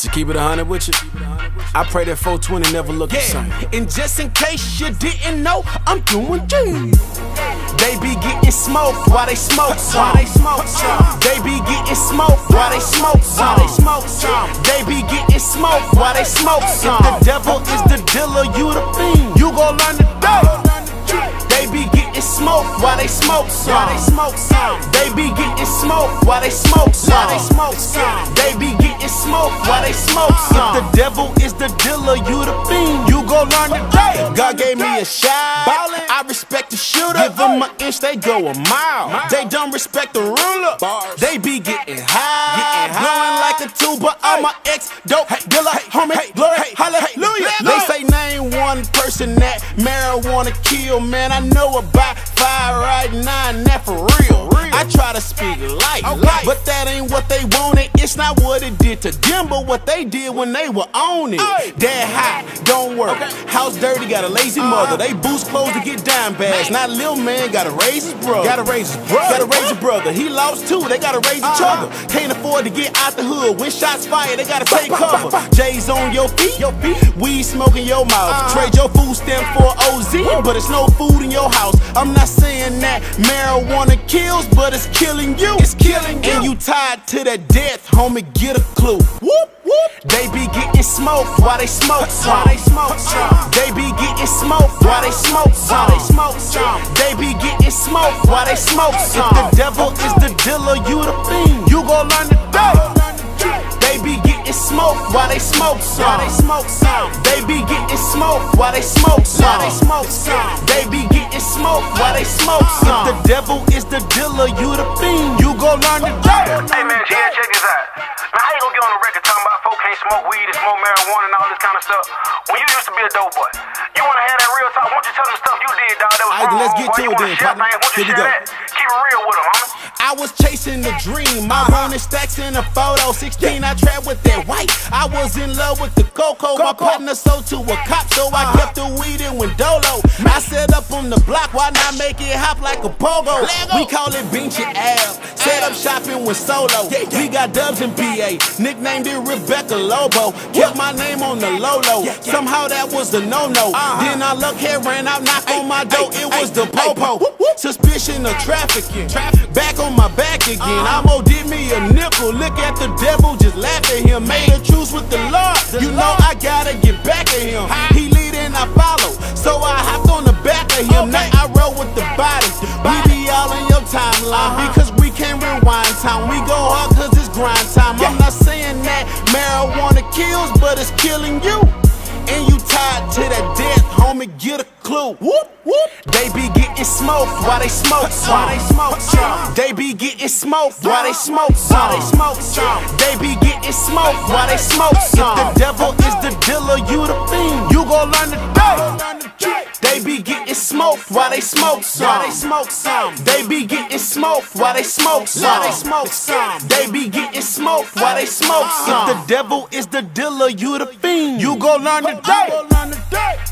To keep it a hundred with you, I pray that 420 never look the same. And just in case you didn't know, I'm doing G. They be getting smoked while they smoke some. They smoke some. They be getting smoked while they smoke some. They smoke some. They be getting smoked while they smoke some. If the devil is the dealer, you the fiend. You gon' learn today. They be getting smoked while they smoke some. They smoke some. They be getting smoked while they smoke some. They smoke some. They be getting smoked while they smoke uh-huh. some. If the devil is the dealer, you the fiend. You gon' learn today. God gave me a shot. I respect the shooter. Give them an inch, they go a mile. They don't respect the ruler. They be getting high. Blowing like a tuba. I'm a ex dope dealer. Homie, glory, one person that marijuana kill. Man, I know about fire right now, and that for real. I try to speak light, but that ain't what they wanted. It's not what it did to them, but what they did when they were on it. Dead hot, don't work. House dirty, got a lazy uh-huh. mother. They boost clothes to get dime bags. Not little man, gotta raise his brother. Gotta raise his brother. Gotta raise his brother. He lost two, they gotta raise each uh-huh. other. Can't afford to get out the hood. When shots fired, they gotta take cover. J's on your feet, your feet. Weed smoking your mouth. Uh-huh. Trade your food stamp for OZ, but it's no food in your house. I'm not saying that marijuana kills, but it's killing you. It's killing you. And you tied to that death, homie. Get a clue. Whoop whoop. They be getting smoked while they smoke some. They smoke some. They be getting smoked while they smoke some. They smoke some. They be getting smoked while they smoke some. If the devil is the dealer, you the fiend. You gon' learn today. They be getting smoked while they smoke some. They smoke some. They be getting smoked while they smoke some. They smoke some. They be getting smoked while they smoke some. If the devil is the dealer, you the fiend. You gon' learn today. Hey man, check, check this out. Now how you gonna get on the record talking about folk can't smoke weed and smoke marijuana and all this kind of stuff when you used to be a dope boy? You wanna have that real talk? Why don't you tell them stuff you did, dog? That was Alright, wrong. let's get to it then, share partner. things? Why don't you Here we go. that? I was chasing the dream. My bonus stacks in a photo. 16, I trapped with that white. I was in love with the cocoa. My partner sold to a cop, so I kept the weed in with Dolo. I set up on the block, why not make it hop like a pogo? We call it Vinci Ave. Set up shopping with Solo. We got dubs in PA. Nicknamed it Rebecca Lobo. Kept my name on the low. Somehow that was a no no. Then I luck here ran out, knock on my door. It was the popo. Suspicion of trafficking. Back on my back again. I'm did me a nickel. Look at the devil, just laugh at him. Made a truce with the Lord. You know I gotta get back at him. He lead and I follow. So I hopped on the back of him. Now I roll with the body. We be all in your timeline because we can't rewind time. We go hard cause it's grind time. I'm not saying that marijuana kills, but it's killing you. And you tied to that death, homie, get a clue. Whoop, whoop. They be getting smoked while they smoke some. They smoke some. They be getting smoked while they smoke some. They smoke some. They be getting smoked while they smoke some. If the devil is the dealer, you the fiend. You gon' learn today. They be getting smoked while they smoke some. They smoke some. They be getting smoked while they smoke some. They smoke some. They be getting smoked while they smoke some. If the devil is the dealer, you the fiend. You gon' learn today.